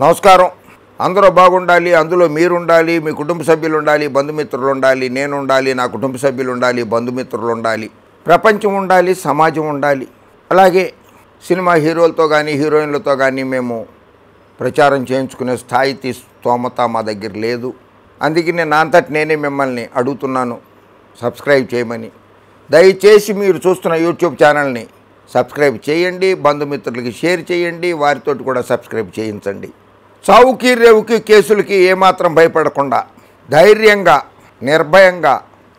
నమస్కారం. అందరూ బాగుండాలి అందులో మీరు ఉండాలి మీ కుటుంబ సభ్యులు ఉండాలి బంధుమిత్రులు ఉండాలి నేను ఉండాలి నా కుటుంబ సభ్యులు ఉండాలి బంధుమిత్రులు ఉండాలి ప్రపంచం ఉండాలి సమాజం ఉండాలి. అలాగే సినిమా హీరోలతో కానీ హీరోయిన్లతో కానీ మేము ప్రచారం చేయించుకునే స్థాయి స్తోమత మా దగ్గర లేదు. అందుకే నేను అంతటి నేనే మిమ్మల్ని అడుగుతున్నాను. సబ్స్క్రైబ్ చేయమని. దయచేసి మీరు చూస్తున్న యూట్యూబ్ ఛానల్ని సబ్స్క్రైబ్ చేయండి బంధుమిత్రులకి షేర్ చేయండి వారితో కూడా సబ్స్క్రైబ్ చేయించండి. చావుకి రేవుకి కేసులకి ఏమాత్రం భయపడకుండా ధైర్యంగా నిర్భయంగా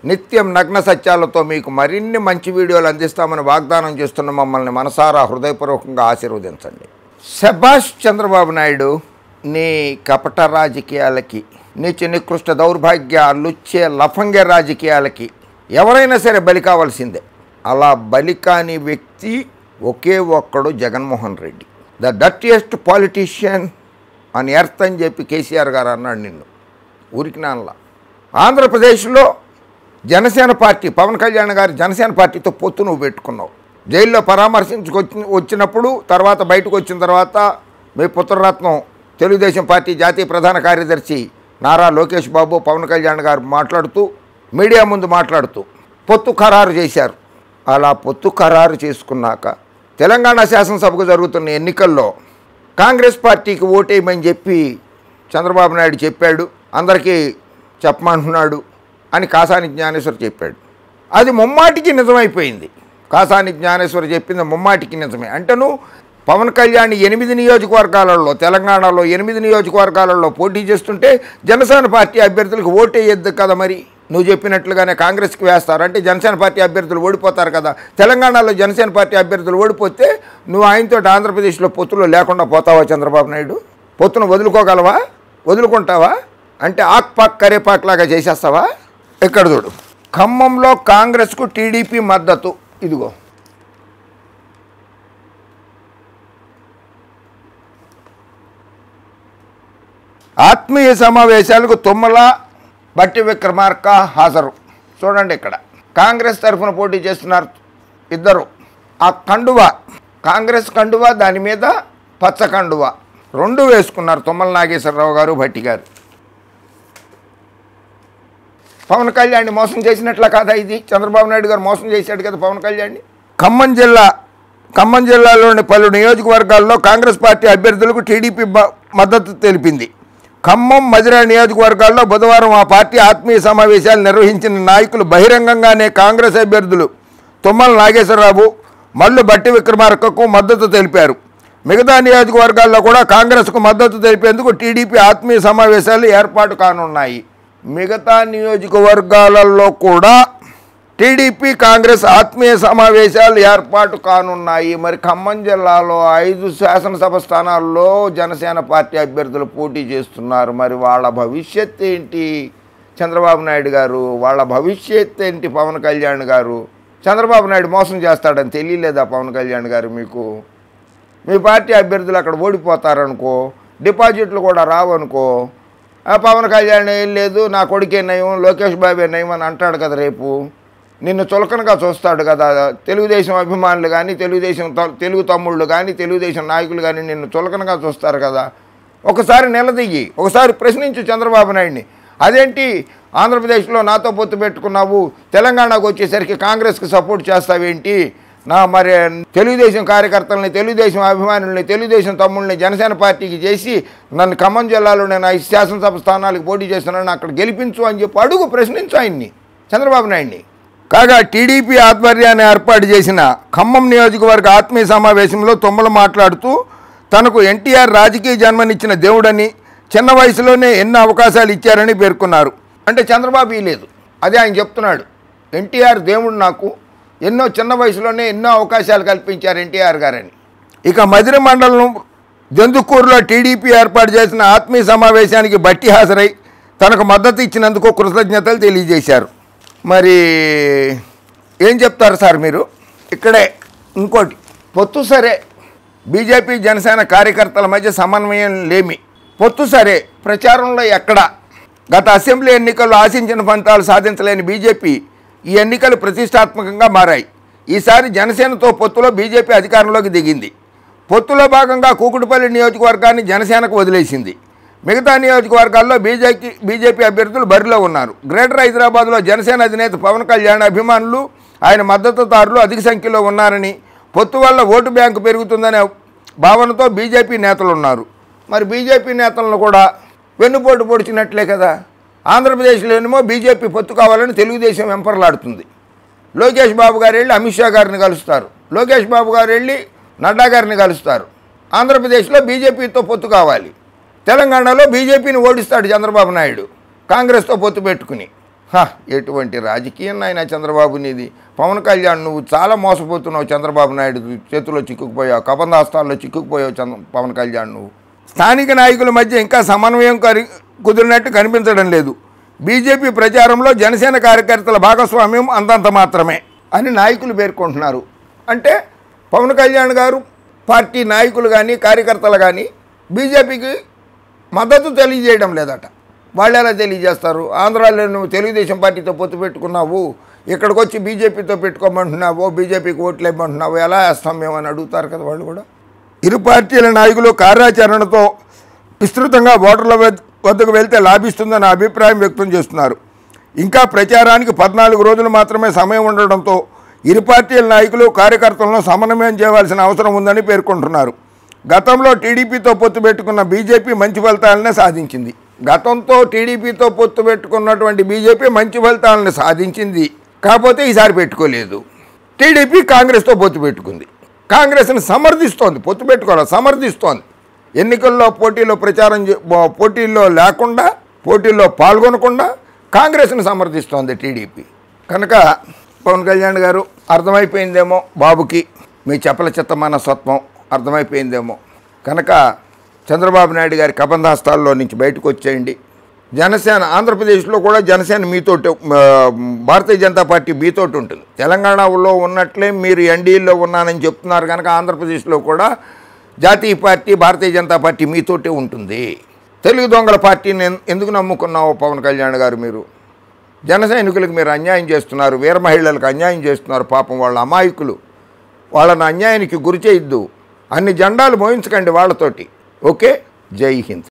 నిత్యం నగ్న సత్యాలతో మీకు మరిన్ని మంచి వీడియోలు అందిస్తామని వాగ్దానం చేస్తున్న మమ్మల్ని మనసారా హృదయపూర్వకంగా ఆశీర్వదించండి. శభాష్ చంద్రబాబు నాయుడు నీ కపట రాజకీయాలకి నీ నికృష్ట దౌర్భాగ్య లుచ్చే లఫంగే రాజకీయాలకి ఎవరైనా సరే బలి కావాల్సిందే. అలా బలి కాని వ్యక్తి ఒకే ఒక్కడు Jaganmohan Reddy. The dirtiest politician అని ఎర్త్ అని చెప్పి కేసీఆర్ గారు అన్నాడు నిన్ను. ఊరికి నాన్నలా ఆంధ్రప్రదేశ్లో జనసేన పార్టీ పవన్ కళ్యాణ్ గారి జనసేన పార్టీతో పొత్తు నువ్వు పెట్టుకున్నావు. జైల్లో పరామర్శించుకొచ్చి వచ్చినప్పుడు తర్వాత బయటకు వచ్చిన తర్వాత మీ పుత్రరత్నం తెలుగుదేశం పార్టీ జాతీయ ప్రధాన కార్యదర్శి నారా లోకేష్ బాబు పవన్ కళ్యాణ్ గారు మాట్లాడుతూ మీడియా ముందు మాట్లాడుతూ పొత్తు ఖరారు చేశారు. అలా పొత్తు ఖరారు చేసుకున్నాక తెలంగాణ శాసనసభకు జరుగుతున్న ఎన్నికల్లో కాంగ్రెస్ పార్టీకి ఓటేయమని చెప్పి చంద్రబాబు నాయుడు చెప్పాడు. అందరికీ చెప్పమంటున్నాడు అని కాసాని జ్ఞానేశ్వర్ చెప్పాడు. అది ముమ్మాటికి నిజమైపోయింది. కాసాని జ్ఞానేశ్వర్ చెప్పింది ముమ్మాటికి నిజమే. అంటే నువ్వు పవన్ కళ్యాణ్ ఎనిమిది నియోజకవర్గాలలో తెలంగాణలో ఎనిమిది నియోజకవర్గాలలో పోటీ చేస్తుంటే జనసేన పార్టీ అభ్యర్థులకు ఓటేయద్దు కదా మరి? నువ్వు చెప్పినట్లుగానే కాంగ్రెస్కి వేస్తారు. అంటే జనసేన పార్టీ అభ్యర్థులు ఓడిపోతారు కదా. తెలంగాణలో జనసేన పార్టీ అభ్యర్థులు ఓడిపోతే నువ్వు ఆయనతో ఆంధ్రప్రదేశ్లో పొత్తులు లేకుండా పోతావా చంద్రబాబు నాయుడు? పొత్తును వదులుకోగలవా? వదులుకుంటావా? అంటే ఆక్ పాక్ కరేపాక్ లాగా చేసేస్తావా? ఎక్కడ చూడు. ఖమ్మంలో కాంగ్రెస్కు టీడీపీ మద్దతు. ఇదిగో. ఆత్మీయ సమావేశాలకు తుమ్మల బట్టి విక్రమార్క హాజరు. చూడండి ఇక్కడ. కాంగ్రెస్ తరఫున పోటీ చేస్తున్నారు ఇద్దరు. ఆ కండువ కాంగ్రెస్ కండువ దాని మీద పచ్చ కండువ. రెండు వేసుకున్నారు తుమ్మల నాగేశ్వరరావు గారు భట్టి గారు. పవన్ కళ్యాణ్ మోసం చేసినట్లా కాదా ఇది? చంద్రబాబు నాయుడు గారు మోసం చేశాడు కదా పవన్ కళ్యాణ్ ఖమ్మం జిల్లా ఖమ్మం జిల్లాలోని పలు నియోజకవర్గాల్లో కాంగ్రెస్ పార్టీ అభ్యర్థులకు టీడీపీ మద్దతు తెలిపింది. ఖమ్మం మధిర నియోజకవర్గాల్లో బుధవారం ఆ పార్టీ ఆత్మీయ సమావేశాలు నిర్వహించిన నాయకులు బహిరంగంగానే కాంగ్రెస్ అభ్యర్థులు తుమ్మల నాగేశ్వరరావు మల్లు బట్టి విక్రమార్కకు మద్దతు తెలిపారు. మిగతా నియోజకవర్గాల్లో కూడా కాంగ్రెస్కు మద్దతు తెలిపేందుకు టీడీపీ ఆత్మీయ సమావేశాలు ఏర్పాటు కానున్నాయి. మిగతా నియోజకవర్గాలలో కూడా టీడీపీ కాంగ్రెస్ ఆత్మీయ సమావేశాలు ఏర్పాటు కానున్నాయి. మరి ఖమ్మం జిల్లాలో ఐదు శాసనసభ స్థానాల్లో జనసేన పార్టీ అభ్యర్థులు పోటీ చేస్తున్నారు. మరి వాళ్ళ భవిష్యత్ ఏంటి? చంద్రబాబు నాయుడు గారు వాళ్ళ భవిష్యత్ ఏంటి పవన్ కళ్యాణ్ గారు? చంద్రబాబు నాయుడు మోసం చేస్తాడని తెలియలేదా పవన్ కళ్యాణ్ గారు మీకు? మీ పార్టీ అభ్యర్థులు అక్కడ ఓడిపోతారనుకో డిపాజిట్లు కూడా రావనుకో ఆ పవన్ కళ్యాణ్ ఏం లేదు నా కొడుకే నయం లోకేష్ బాబే నయం అని అంటాడు కదా రేపు. నిన్ను చులకనగా చూస్తాడు కదా. తెలుగుదేశం అభిమానులు కానీ తెలుగుదేశం తెలుగు తమ్ముళ్ళు కానీ తెలుగుదేశం నాయకులు కానీ నిన్ను చులకనగా చూస్తారు కదా. ఒకసారి నిలదీయి ఒకసారి ప్రశ్నించు చంద్రబాబు నాయుడిని. అదేంటి? ఆంధ్రప్రదేశ్లో నాతో పొత్తు పెట్టుకున్నావు తెలంగాణకు వచ్చేసరికి కాంగ్రెస్కి సపోర్ట్ చేస్తావేంటి? నా మరి తెలుగుదేశం కార్యకర్తల్ని తెలుగుదేశం అభిమానుల్ని తెలుగుదేశం తమ్ముళ్ళని జనసేన పార్టీకి చేసి నన్ను ఖమ్మం జిల్లాలో నేను ఐదు శాసనసభ స్థానాలకు పోటీ చేస్తున్నాను అక్కడ గెలిపించు అని చెప్పి అడుగు ప్రశ్నించు ఆయన్ని చంద్రబాబు నాయుడిని. కాగా టీడీపీ ఆధ్వర్యాన్ని ఏర్పాటు చేసిన ఖమ్మం నియోజకవర్గ ఆత్మీయ సమావేశంలో తుమ్మలు మాట్లాడుతూ తనకు ఎన్టీఆర్ రాజకీయ జన్మనిచ్చిన దేవుడని చిన్న వయసులోనే ఎన్నో అవకాశాలు ఇచ్చారని పేర్కొన్నారు. అంటే చంద్రబాబు ఇలేదు అదే ఆయన చెప్తున్నాడు. ఎన్టీఆర్ దేవుడు నాకు ఎన్నో చిన్న వయసులోనే ఎన్నో అవకాశాలు కల్పించారు ఎన్టీఆర్ గారని. ఇక మదిరి మండలం జందుకూరులో టీడీపీ ఏర్పాటు చేసిన ఆత్మీయ సమావేశానికి బట్టి హాజరై తనకు మద్దతు ఇచ్చినందుకు కృతజ్ఞతలు తెలియజేశారు. మరి ఏం చెప్తారు సార్ మీరు? ఇక్కడే ఇంకోటి. పొత్తు సరే బీజేపీ జనసేన కార్యకర్తల మధ్య సమన్వయం లేమి. పొత్తు సరే ప్రచారంలో ఎక్కడ? గత అసెంబ్లీ ఎన్నికల్లో ఆశించిన ఫలితాలు సాధించలేని బీజేపీ ఈ ఎన్నికలు ప్రతిష్టాత్మకంగా మారాయి. ఈసారి జనసేనతో పొత్తులో బీజేపీ అధికారంలోకి దిగింది. పొత్తులో భాగంగా కూకుడుపల్లి నియోజకవర్గాన్ని జనసేనకు వదిలేసింది. మిగతా నియోజకవర్గాల్లో బీజేపీ బీజేపీ అభ్యర్థులు బరిలో ఉన్నారు. గ్రేటర్ హైదరాబాద్లో జనసేన అధినేత పవన్ కళ్యాణ్ అభిమానులు ఆయన మద్దతుదారులు అధిక సంఖ్యలో ఉన్నారని పొత్తు వల్ల ఓటు బ్యాంకు పెరుగుతుందనే భావనతో బీజేపీ నేతలు ఉన్నారు. మరి బీజేపీ నేతలను కూడా వెన్నుపోటు పొడిచినట్లే కదా. ఆంధ్రప్రదేశ్లోనేమో బీజేపీ పొత్తు కావాలని తెలుగుదేశం వెంపర్లాడుతుంది. లోకేష్ బాబు గారు వెళ్ళి అమిత్ షా గారిని కలుస్తారు. లోకేష్ బాబు గారు వెళ్ళి నడ్డా గారిని కలుస్తారు. ఆంధ్రప్రదేశ్లో బీజేపీతో పొత్తు కావాలి. తెలంగాణలో బీజేపీని ఓడిస్తాడు చంద్రబాబు నాయుడు కాంగ్రెస్తో పొత్తు పెట్టుకుని. హ, ఎటువంటి రాజకీయం నాయన చంద్రబాబు నీది? పవన్ కళ్యాణ్ నువ్వు చాలా మోసపోతున్నావు చంద్రబాబు నాయుడు చేతిలో చిక్కుకుపోయావు కబంధాస్తాల్లో చిక్కుకుపోయావు చంద్ర పవన్ కళ్యాణ్ నువ్వు. స్థానిక నాయకుల మధ్య ఇంకా సమన్వయం కరి కుదిరినట్టు కనిపించడం లేదు. బీజేపీ ప్రచారంలో జనసేన కార్యకర్తల భాగస్వామ్యం అంతంత మాత్రమే అని నాయకులు పేర్కొంటున్నారు. అంటే పవన్ కళ్యాణ్ గారు పార్టీ నాయకులు కానీ కార్యకర్తలు కానీ బీజేపీకి మద్దతు తెలియజేయడం లేదట. వాళ్ళు ఎలా తెలియజేస్తారు? ఆంధ్రాలో నువ్వు తెలుగుదేశం పార్టీతో పొత్తు పెట్టుకున్నావు ఇక్కడికి వచ్చి బీజేపీతో పెట్టుకోమంటున్నావు బీజేపీకి ఓట్లు ఇవ్వమంటున్నావు ఎలా వేస్తాం మేమని అడుగుతారు కదా వాళ్ళు కూడా. ఇరు పార్టీల నాయకులు కార్యాచరణతో విస్తృతంగా ఓటర్ల వద్దకు వెళ్తే లాభిస్తుందన్న అభిప్రాయం వ్యక్తం చేస్తున్నారు. ఇంకా ప్రచారానికి పద్నాలుగు రోజులు మాత్రమే సమయం ఉండడంతో ఇరు పార్టీల నాయకులు కార్యకర్తలను సమన్వయం చేయవలసిన అవసరం ఉందని పేర్కొంటున్నారు. గతంలో టీడీపీతో పొత్తు పెట్టుకున్న బీజేపీ మంచి ఫలితాలనే సాధించింది. గతంతో టీడీపీతో పొత్తు పెట్టుకున్నటువంటి బీజేపీ మంచి ఫలితాలను సాధించింది. కాకపోతే ఈసారి పెట్టుకోలేదు. టీడీపీ కాంగ్రెస్తో పొత్తు పెట్టుకుంది. కాంగ్రెస్ని సమర్థిస్తోంది. పొత్తు పెట్టుకోవాలి. సమర్థిస్తోంది. ఎన్నికల్లో పోటీలో ప్రచారం చే- పోటీల్లో లేకుండా పోటీల్లో పాల్గొనకుండా కాంగ్రెస్ని సమర్థిస్తోంది టీడీపీ. కనుక పవన్ కళ్యాణ్ గారు అర్థమైపోయిందేమో బాబుకి మీ చెప్పల చిత్తమైన సత్వం అర్థమైపోయిందేమో. కనుక చంద్రబాబు నాయుడు గారి కబంధాస్తాల్లో నుంచి బయటకు వచ్చేయండి. జనసేన ఆంధ్రప్రదేశ్లో కూడా జనసేన మీతోటి భారతీయ జనతా పార్టీ మీతోటి ఉంటుంది. తెలంగాణలో ఉన్నట్లే మీరు ఎన్డీఏలో ఉన్నానని చెప్తున్నారు కనుక ఆంధ్రప్రదేశ్లో కూడా జాతీయ పార్టీ భారతీయ జనతా పార్టీ మీతోటే ఉంటుంది. తెలుగు దొంగల పార్టీని ఎందుకు నమ్ముకున్నావు పవన్ కళ్యాణ్ గారు మీరు? జన సైనికులకు మీరు అన్యాయం చేస్తున్నారు వీర మహిళలకు అన్యాయం చేస్తున్నారు పాపం వాళ్ళ అమాయకులు. వాళ్ళని అన్యాయానికి గురి చేయొద్దు అన్ని జెండాలు మోయించకండి వాళ్ళతోటి. ఓకే? జై హింద్.